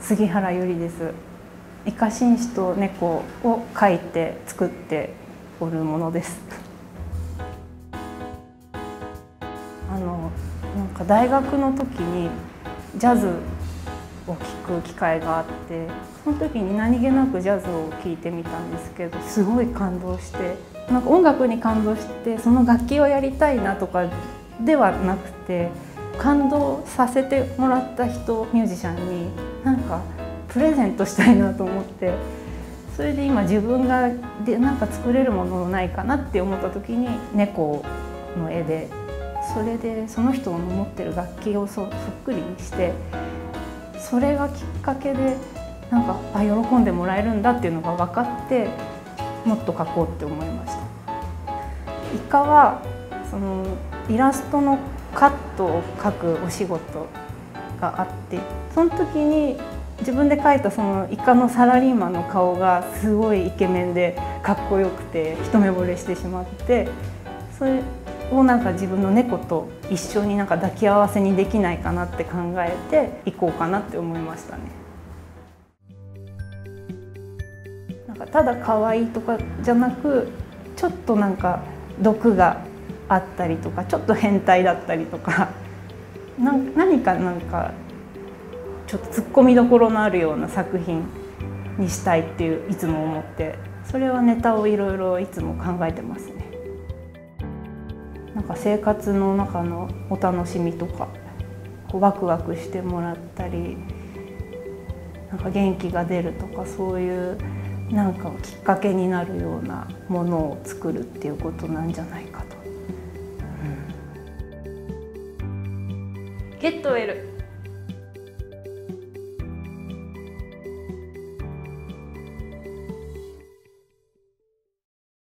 杉原ゆりです。イカ紳士と猫を描いて作っておるものです。あのなんか大学の時にジャズを聴く機会があってその時に何気なくジャズを聴いてみたんですけどすごい感動してなんか音楽に感動してその楽器をやりたいなとかではなくて感動させてもらった人ミュージシャンになんかプレゼントしたいなと思ってそれで今自分がでなんか作れるものないかなって思った時に猫の絵でそれでその人の持ってる楽器をそそっくりにしてそれがきっかけでなんかあ喜んでもらえるんだっていうのが分かってもっと描こうって思いました。イカはそのイラストのカットを描くお仕事があってその時に自分で描いたそのイカのサラリーマンの顔がすごいイケメンでかっこよくて一目惚れしてしまってそれをなんか自分の猫と一緒になんか抱き合わせにできないかなって考えていこうかなって思いましたね。なんかただ可愛いとかじゃなくちょっとなんか毒があったりとかちょっと変態だったりとか何かなんかちょっとツッコミどころのあるような作品にしたいっていういつも思ってそれはネタをいろいろいつも考えてますね。なんか生活の中のお楽しみとかこうワクワクしてもらったりなんか元気が出るとかそういうなんかきっかけになるようなものを作るっていうことなんじゃないかと。ゲットウェル